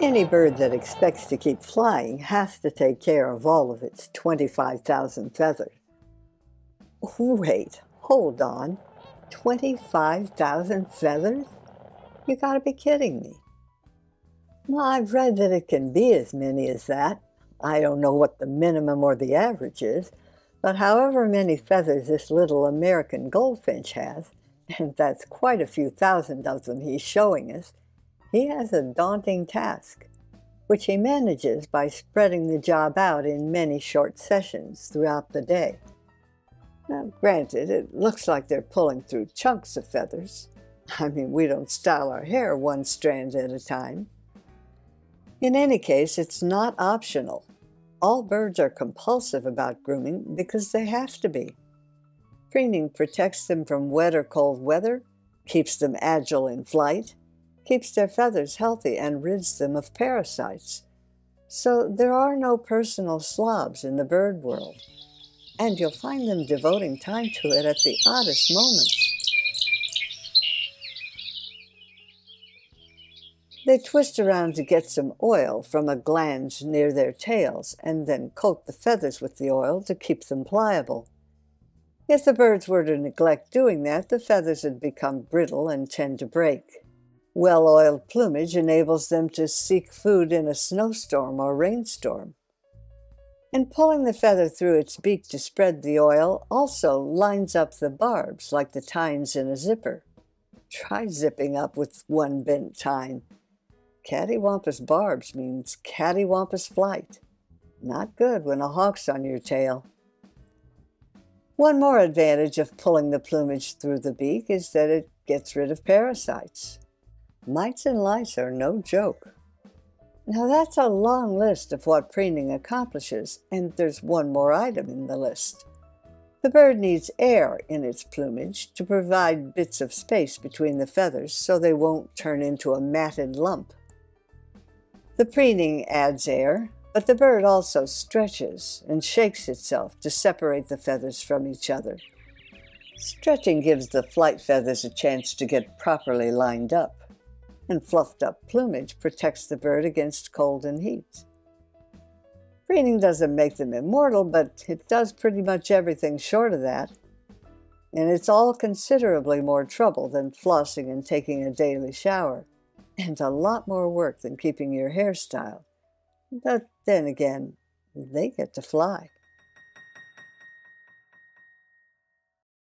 Any bird that expects to keep flying has to take care of all of its 25,000 feathers. Wait, hold on. 25,000 feathers? You gotta be kidding me. Well, I've read that it can be as many as that. I don't know what the minimum or the average is, but however many feathers this little American goldfinch has, and that's quite a few thousand of them he's showing us, he has a daunting task, which he manages by spreading the job out in many short sessions throughout the day. Now, granted, it looks like they're pulling through chunks of feathers. I mean, we don't style our hair one strand at a time. In any case, it's not optional. All birds are compulsive about grooming because they have to be. Preening protects them from wet or cold weather, keeps them agile in flight, keeps their feathers healthy, and rids them of parasites. So there are no personal slobs in the bird world, and you'll find them devoting time to it at the oddest moments. They twist around to get some oil from a gland near their tails and then coat the feathers with the oil to keep them pliable. If the birds were to neglect doing that, the feathers would become brittle and tend to break. Well oiled plumage enables them to seek food in a snowstorm or rainstorm. And pulling the feather through its beak to spread the oil also lines up the barbs like the tines in a zipper. Try zipping up with one bent tine. Cattywampus barbs means cattywampus flight. Not good when a hawk's on your tail. One more advantage of pulling the plumage through the beak is that it gets rid of parasites. Mites and lice are no joke. Now that's a long list of what preening accomplishes, and there's one more item in the list. The bird needs air in its plumage to provide bits of space between the feathers so they won't turn into a matted lump. The preening adds air, but the bird also stretches and shakes itself to separate the feathers from each other. Stretching gives the flight feathers a chance to get properly lined up, and fluffed up plumage protects the bird against cold and heat. Preening doesn't make them immortal, but it does pretty much everything short of that. And it's all considerably more trouble than flossing and taking a daily shower and a lot more work than keeping your hair styled. But then again, they get to fly.